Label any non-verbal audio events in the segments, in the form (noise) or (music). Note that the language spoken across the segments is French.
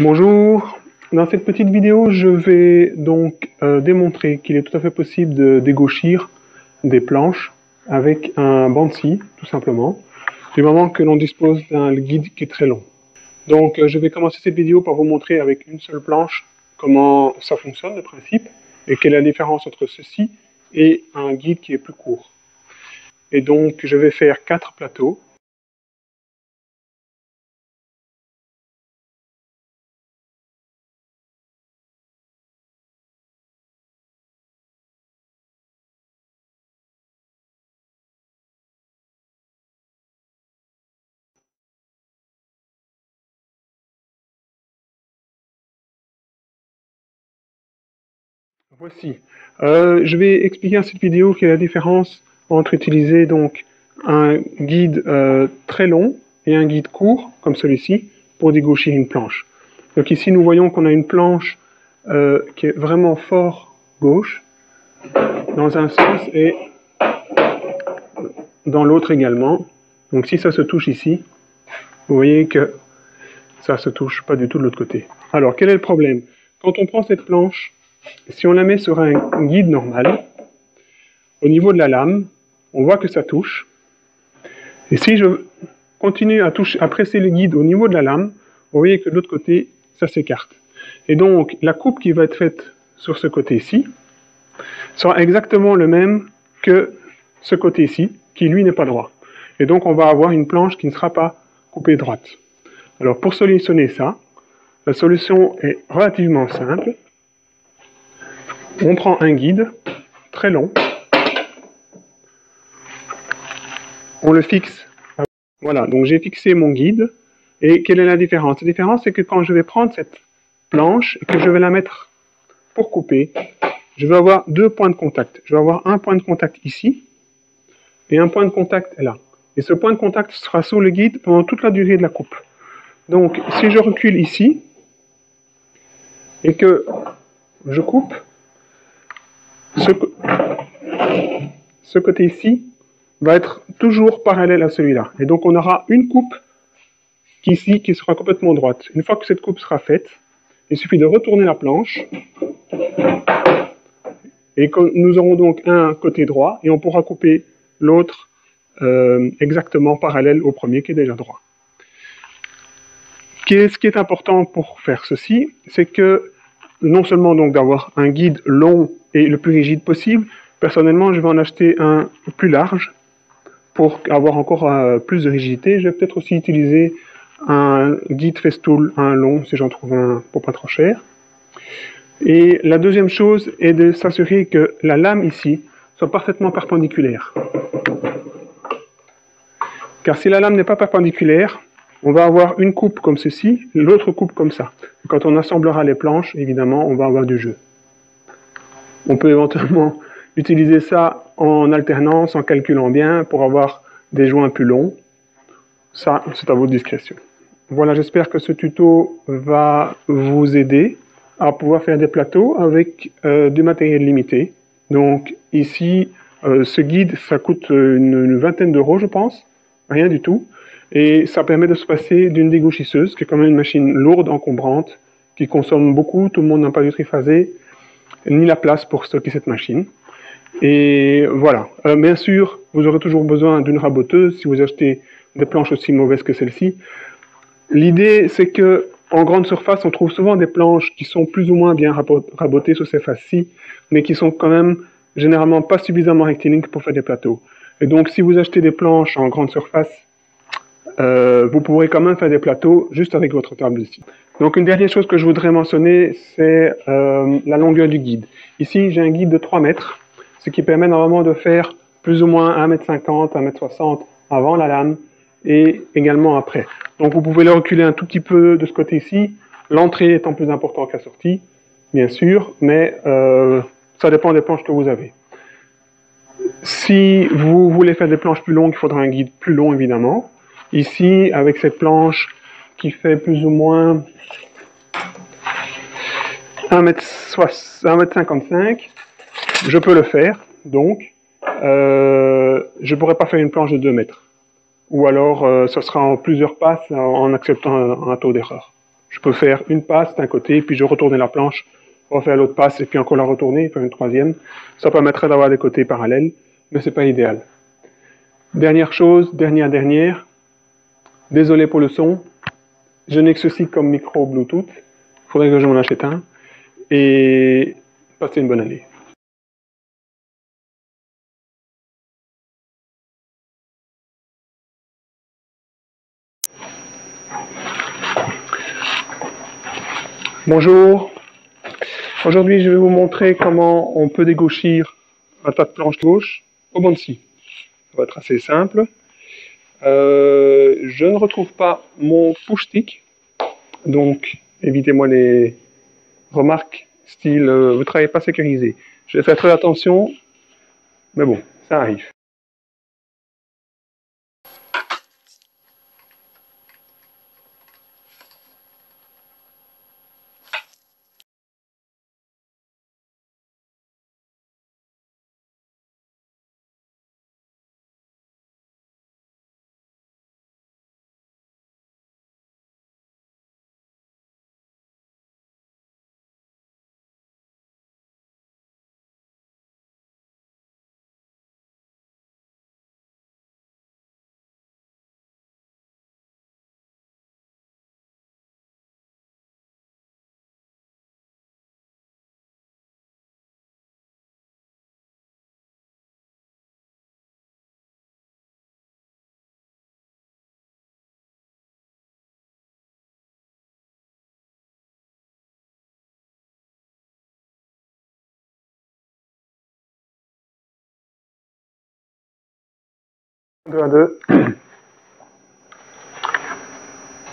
Bonjour, dans cette petite vidéo je vais donc euh, démontrer qu'il est tout à fait possible de dégauchir des planches avec un scie, tout simplement, du moment que l'on dispose d'un guide qui est très long. Donc euh, je vais commencer cette vidéo par vous montrer avec une seule planche comment ça fonctionne, le principe, et quelle est la différence entre ceci et un guide qui est plus court. Et donc je vais faire quatre plateaux Voici. Euh, je vais expliquer dans cette vidéo quelle est la différence entre utiliser donc un guide euh, très long et un guide court, comme celui-ci, pour dégaucher une planche. Donc ici, nous voyons qu'on a une planche euh, qui est vraiment fort gauche, dans un sens, et dans l'autre également. Donc si ça se touche ici, vous voyez que ça se touche pas du tout de l'autre côté. Alors, quel est le problème? Quand on prend cette planche si on la met sur un guide normal, au niveau de la lame, on voit que ça touche. Et si je continue à, toucher, à presser le guide au niveau de la lame, vous voyez que de l'autre côté, ça s'écarte. Et donc, la coupe qui va être faite sur ce côté-ci sera exactement le même que ce côté-ci, qui lui n'est pas droit. Et donc, on va avoir une planche qui ne sera pas coupée droite. Alors, pour solutionner ça, la solution est relativement simple on prend un guide très long, on le fixe. Voilà, donc j'ai fixé mon guide. Et quelle est la différence? La différence, c'est que quand je vais prendre cette planche et que je vais la mettre pour couper, je vais avoir deux points de contact. Je vais avoir un point de contact ici et un point de contact là. Et ce point de contact sera sur le guide pendant toute la durée de la coupe. Donc, si je recule ici et que je coupe, ce, côté ci va être toujours parallèle à celui-là. Et donc on aura une coupe ici qui sera complètement droite. Une fois que cette coupe sera faite, il suffit de retourner la planche. Et nous aurons donc un côté droit et on pourra couper l'autre euh, exactement parallèle au premier qui est déjà droit. Ce qui est important pour faire ceci, c'est que non seulement donc d'avoir un guide long et le plus rigide possible. Personnellement, je vais en acheter un plus large pour avoir encore euh, plus de rigidité. Je vais peut-être aussi utiliser un guide festool, un long, si j'en trouve un pour pas trop cher. Et la deuxième chose est de s'assurer que la lame ici soit parfaitement perpendiculaire. Car si la lame n'est pas perpendiculaire, on va avoir une coupe comme ceci, l'autre coupe comme ça. Quand on assemblera les planches, évidemment, on va avoir du jeu. On peut éventuellement (laughs) utiliser ça en alternance, en calculant bien, pour avoir des joints plus longs. Ça, c'est à votre discrétion. Voilà, j'espère que ce tuto va vous aider à pouvoir faire des plateaux avec euh, du matériel limité. Donc ici, euh, ce guide, ça coûte une vingtaine d'euros, je pense. Rien du tout. Et ça permet de se passer d'une dégauchisseuse, qui est quand même une machine lourde, encombrante, qui consomme beaucoup, tout le monde n'a pas du triphasé, ni la place pour stocker cette machine. Et voilà. Euh, bien sûr, vous aurez toujours besoin d'une raboteuse si vous achetez des planches aussi mauvaises que celle-ci. L'idée, c'est que en grande surface, on trouve souvent des planches qui sont plus ou moins bien rabotées sur ces faces-ci, mais qui sont quand même généralement pas suffisamment rectilignes pour faire des plateaux. Et donc, si vous achetez des planches en grande surface, euh, vous pourrez quand même faire des plateaux juste avec votre table ici. Donc une dernière chose que je voudrais mentionner, c'est euh, la longueur du guide. Ici, j'ai un guide de 3 mètres, ce qui permet normalement de faire plus ou moins 1m50, 1m60 avant la lame et également après. Donc vous pouvez le reculer un tout petit peu de ce côté-ci, l'entrée étant plus importante que la sortie, bien sûr, mais euh, ça dépend des planches que vous avez. Si vous voulez faire des planches plus longues, il faudra un guide plus long évidemment. Ici, avec cette planche qui fait plus ou moins 1m55, je peux le faire. Donc, euh, je ne pourrais pas faire une planche de 2 mètres. Ou alors, euh, ce sera en plusieurs passes en acceptant un, taux d'erreur. Je peux faire une passe d'un côté, puis je retourner la planche, refaire l'autre passe, et puis encore la retourner, faire une troisième. Ça permettrait d'avoir des côtés parallèles, mais c'est pas idéal. Dernière chose, dernière, dernière. Désolé pour le son. Je n'ai que ceci comme micro Bluetooth. Il faudrait que je m'en achète un. Et passez une bonne année. Bonjour. Aujourd'hui, je vais vous montrer comment on peut dégauchir un tas de planches gauche au banc de. Ça va être assez simple. Euh, je ne retrouve pas mon push stick, donc évitez-moi les remarques style euh, vous travaillez pas sécurisé. Je vais faire très attention, mais bon, ça arrive.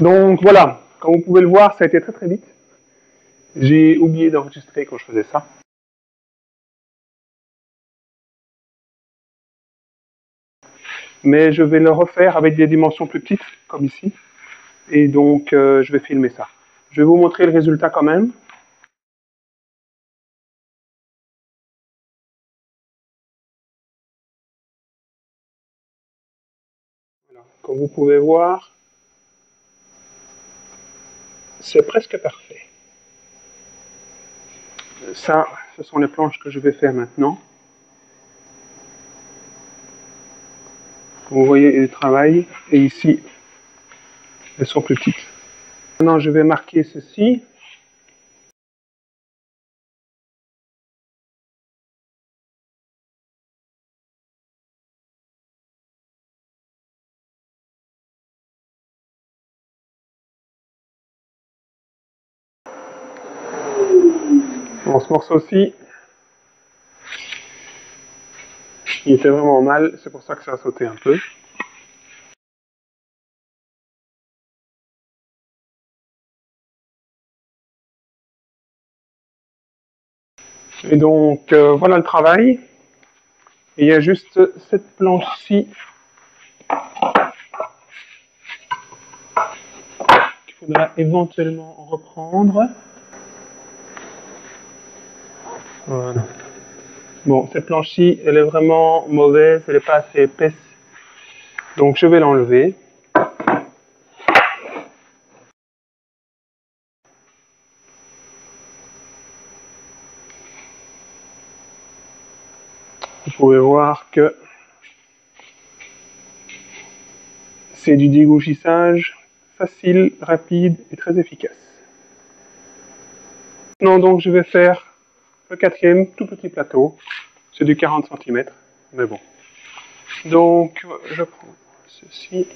Donc voilà, comme vous pouvez le voir, ça a été très très vite. J'ai oublié d'enregistrer quand je faisais ça. Mais je vais le refaire avec des dimensions plus petites, comme ici. Et donc, euh, je vais filmer ça. Je vais vous montrer le résultat quand même. Comme vous pouvez voir, c'est presque parfait. Ça, ce sont les planches que je vais faire maintenant. Vous voyez le travail, et ici, elles sont plus petites. Maintenant, je vais marquer ceci. Bon, ce morceau-ci, il était vraiment mal, c'est pour ça que ça a sauté un peu. Et donc, euh, voilà le travail. il y a juste cette planche-ci qu'il faudra éventuellement reprendre. Voilà. Bon, cette planche-ci, elle est vraiment mauvaise, elle n'est pas assez épaisse. Donc je vais l'enlever. Vous pouvez voir que c'est du dégouchissage facile, rapide et très efficace. Non, donc je vais faire le quatrième, tout petit plateau, c'est du 40 cm, mais bon. Donc, je prends ceci.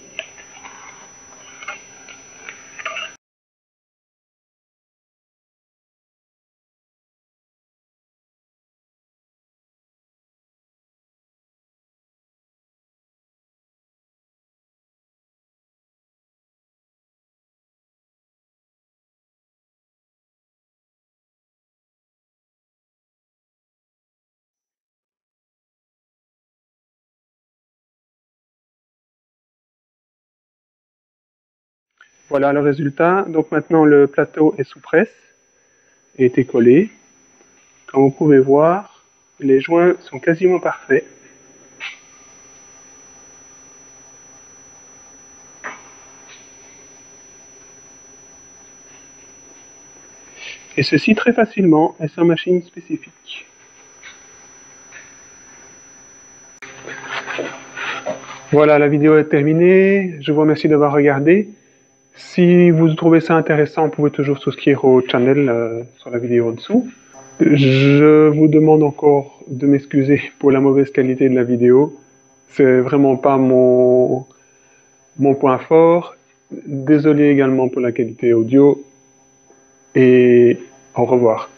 Voilà le résultat. Donc maintenant le plateau est sous presse et est collé. Comme vous pouvez voir, les joints sont quasiment parfaits. Et ceci très facilement et sans machine spécifique? Voilà, la vidéo est terminée. Je vous remercie d'avoir regardé. Si vous trouvez ça intéressant, vous pouvez toujours souscrire au channel euh, sur la vidéo en dessous. Je vous demande encore de m'excuser pour la mauvaise qualité de la vidéo. C'est vraiment pas mon, mon point fort. Désolé également pour la qualité audio. Et au revoir.